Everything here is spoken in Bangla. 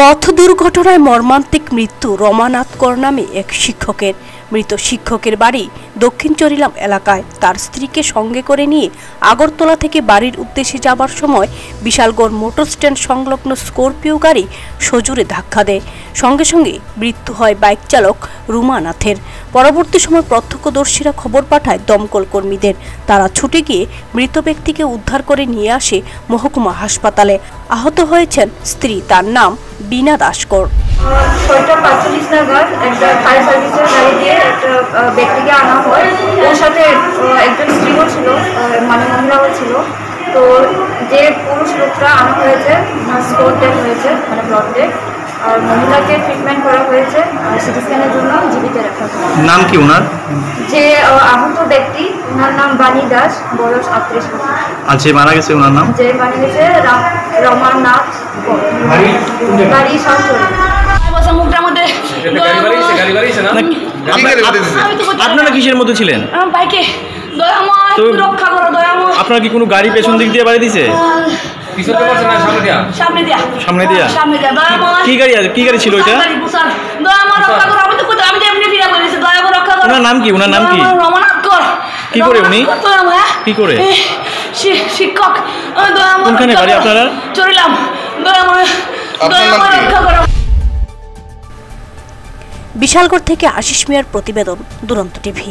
পথ দুর্ঘটনায় মর্মান্তিক মৃত্যু রমানাথ কর নামে এক শিক্ষকের। মৃত শিক্ষকের বাড়ি দক্ষিণ চরিলাম এলাকায়। তার স্ত্রীকে সঙ্গে করে নিয়ে আগরতলা থেকে বাড়ির উদ্দেশ্যে যাবার সময় বিশালগড় মোটর স্ট্যান্ড সংলগ্ন স্করপিও গাড়ি সজোরে ধাক্কা দেয়। সঙ্গে সঙ্গে মৃত্যু হয় বাইক চালক রুমানাথের পরবর্তী সময় প্রত্যক্ষদর্শীরা খবর পাঠায় দমকল কর্মীদের। তারা ছুটে গিয়ে মৃত ব্যক্তিকে উদ্ধার করে নিয়ে আসে মহকুমা হাসপাতালে। আহত হয়েছেন স্ত্রী, তার নাম বীণা দাসকর ছয়টা পাঁচচল্লিশ নাগাদ একটা ফায়ার সার্ভিসের গাড়ি দিয়ে একটা ব্যক্তিকে আনা হয়। ওর সাথে একজন স্ত্রীও ছিল মানে মহিলাও ছিল। তো যে পুরুষ লোকটা আনা হয়েছে স্পোর্ট ডেট হয়েছে মানে ব্লড ডেট আর মহিলাকে ট্রিটমেন্ট করা হয়েছে সিটি স্ক্যানের জন্য জীবিত রাখা নাম কি ওনার? যে আহ, আহত ব্যক্তি ওনার নাম বাণী দাস বয়স আটত্রিশ বছর। আর যে মারা গেছে ওনার নাম? যে বাণী হয়েছে রাম রমানাথ বাড়ি সাউথ আপনারা কিসের মধ্যে ছিলেন? বাইকে। তো- রক্ষা করো দয়াময়। আপনার কি কোনো গাড়ি পেছন দিক দিয়ে বাড়ি দিছে সামনে দিয়া? দয়াময়। কি গাড়ি আছে? কি গাড়ি ছিল ওইটা? ওনার নাম কি? ওনার নাম কি? কি করে উনি? হ্যাঁ? কি করে? শিক্ষক। কোনখানে বাড়ি আপনারা? চলিলাম দয়াময় দয়াময় রক্ষা করো। বিশালগড় থেকে আশিস মিয়ার প্রতিবেদন দুরন্ত টিভি।